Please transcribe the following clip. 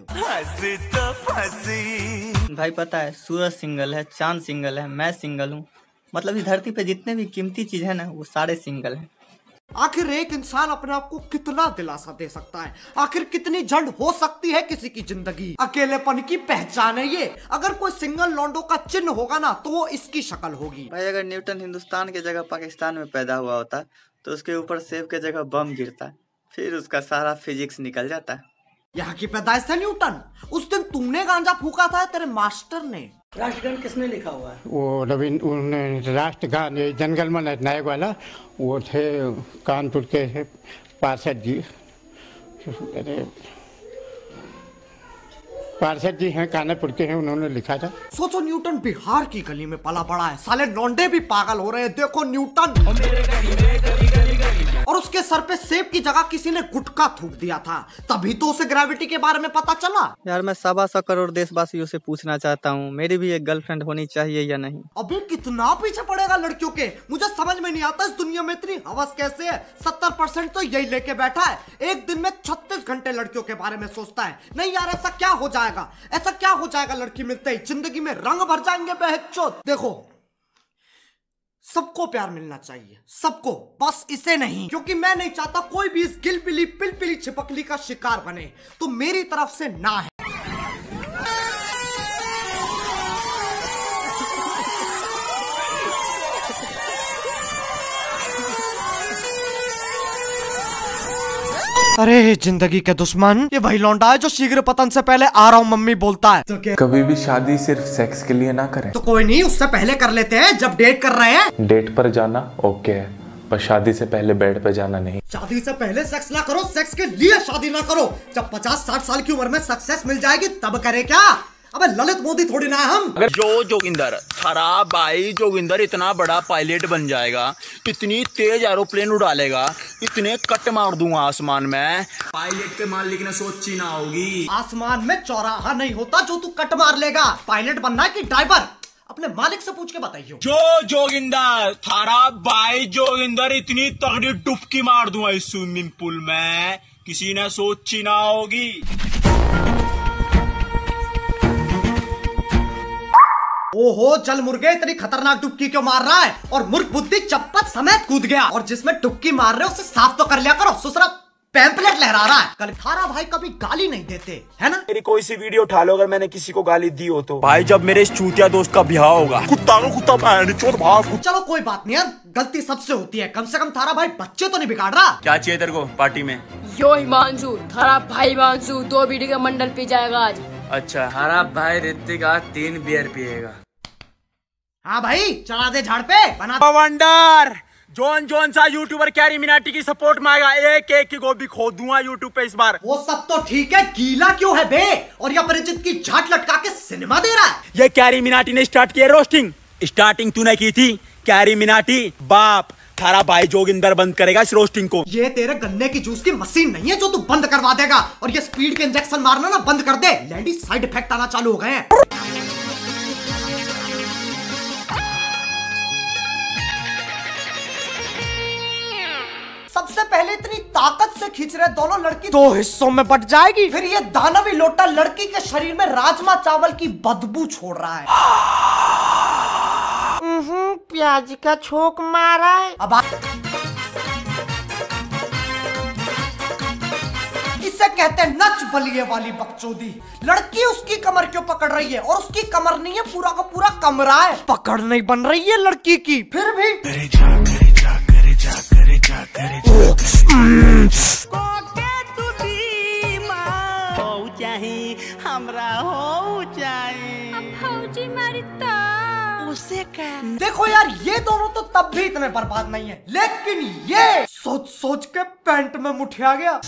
सकते हो? तो भाई पता है सूरज सिंगल है चाँद सिंगल है मैं सिंगल हूँ। मतलब इस धरती पे जितने भी कीमती चीज़ है ना वो सारे सिंगल हैं। आखिर एक इंसान अपने आप को कितना दिलासा दे सकता है? आखिर कितनी जड़ हो सकती है किसी की ज़िंदगी? अकेलेपन की पहचान है ये। अगर कोई सिंगल लॉन्डो का चिन्ह होगा ना तो वो इसकी शक्ल होगी। भाई अगर न्यूटन हिंदुस्तान की जगह पाकिस्तान में पैदा हुआ होता तो उसके ऊपर सेब के जगह बम गिरता फिर उसका सारा फिजिक्स निकल जाता। यहाँ की पैदाइश है न्यूटन। उस दिन तुमने गांजा फूका था तेरे मास्टर ने। राष्ट्रगान किसने लिखा हुआ है? वो रविंद्र राष्ट्रगान ये में नायक वाला वो थे कानपुर के पार्षद जी। अरे पार्षद जी हैं कानपुर के हैं उन्होंने लिखा था। सोचो न्यूटन बिहार की गली में पला पड़ा है। साले लौंडे भी पागल हो रहे हैं। देखो न्यूटन। और उसके सर पे सेब की जगह किसी ने गुटका थूक दिया था। तभी तो उसे ग्रेविटी के बारे में पता चला। यार मैं सवा सौ करोड़ देशवासियों से पूछना चाहता हूँ मेरी भी एक गर्लफ्रेंड होनी चाहिए या नहीं? अबे कितना पीछे पड़ेगा लड़कियों के? मुझे समझ में नहीं आता इस दुनिया में इतनी हवस कैसे है। सत्तर परसेंट तो यही लेके बैठा है। एक दिन में छत्तीस घंटे लड़कियों के बारे में सोचता है। नहीं यार ऐसा क्या हो जाएगा। ऐसा क्या हो जाएगा, लड़की मिलते ही? ज़िंदगी में रंग भर जाएँगे बहचोद देखो, सबको प्यार मिलना चाहिए, सबको। बस इसे नहीं, क्योंकि मैं नहीं चाहता कोई भी इस गिल गिलपिली, पिलपिली, छिपकली का शिकार बने। तो मेरी तरफ़ से ना है। अरे ज़िंदगी के दुश्मन। ये वही लौंडा है जो शीघ्र पतन से पहले आ रहा हूँ मम्मी बोलता है। तो कभी भी शादी सिर्फ़ सेक्स के लिए ना करें। तो कोई नहीं उससे पहले कर लेते हैं जब डेट कर रहे हैं। डेट पर जाना ओके है। पर शादी से पहले बेड पे जाना नहीं। शादी से पहले सेक्स ना करो सेक्स के लिए शादी ना करो। जब पचास साठ साल की उम्र में सक्सेस मिल जाएगी तब करे क्या? अबे ललित मोदी थोड़ी ना है हम। जो जोगिंदर खराब भाई जोगिंदर इतना बड़ा पायलट बन जाएगा इतनी तेज एरोप्लेन उड़ालेगा इतने कट मार दूँगा आसमान में। पायलट के मालिक ने सोची ना होगी। आसमान में चौराहा नहीं होता जो तू कट मार लेगा। पायलट बनना की कि ड्राइवर? अपने मालिक से पूछ के बताइयो। जो जोगिंदर थारा भाई जोगिंदर इतनी तगड़ी डुबकी मार दूँगा इस स्विमिंग पूल में। किसी ने सोची ना होगी। ओहो चल मुर्गे इतनी खतरनाक डुबकी क्यों मार रहा है? और मुर्ग बुद्धि चप्पत समेत कूद गया। और जिसमें डुबकी मार रहे हो उसे साफ़ तो कर लिया करो। सुसरा पैम्पलेट लहरा रहा है। कल थारा भाई कभी गाली नहीं देते है ना? मेरी कोई सी वीडियो उठा लो अगर मैंने किसी को गाली दी हो तो। भाई जब मेरे इस चूतिया दोस्त का ब्याह होगा। कुत्ता को कुत्ता भाग चलो कोई बात नहीं यार। गलती सबसे होती है। कम से कम थारा भाई बच्चे तो नहीं बिगाड़ रहा। क्या चाहिए तेरे को पार्टी में? यो हिमांशु थारा भाई हिमांशु दो बीडी का मंडल पी जाएगा आज। अच्छा। हमारा भाई ऋतिक आज तीन बियर पिएगा। हाँ भाई चढ़ा दे झाड़ पे बना वंडर जोन जोन सा यूट्यूबर कैरी मिनाटी की सपोर्ट में आएगा एक एक की गोभी खो दूँगा यूट्यूब पे इस बार। वो सब तो ठीक है गीला क्यों है बे? और ये परिचित की झाट लटका के सिनेमा दे रहा है। ये कैरी मिनाटी ने स्टार्ट किया रोस्टिंग स्टार्टिंग तूने की थी। कैरी मिनाटी बाप थारा भाई जोगिंदर बंद करेगा इस रोस्टिंग को। ये तेरे गन्ने की जूस की मशीन नहीं है जो तू बंद करवा देगा। और ये स्पीड के इंजेक्शन मारना ना बंद कर दे। लैंडी साइड इफ़ेक्ट आना चालू हो गए हैं। सबसे पहले इतनी ताकत से खींच रहे दोनों लड़की दो हिस्सों में बट जाएगी। फिर ये दानवी लोटा लड़की के शरीर में राजमा चावल की बदबू छोड़ रहा है। प्याज का छोक मारा है। अब आ... इसे कहते हैं नच बलिए वाली बकचोदी। लड़की उसकी कमर क्यों पकड़ रही है? और उसकी कमर नहीं है पूरा का पूरा कमरा है। पकड़ नहीं बन रही है लड़की की। फिर भी करे? करे हमरा हो उसे क्या? देखो यार ये दोनों तो तब भी इतने बर्बाद नहीं है। लेकिन ये सोच सोच के पेंट में मुठिया गया।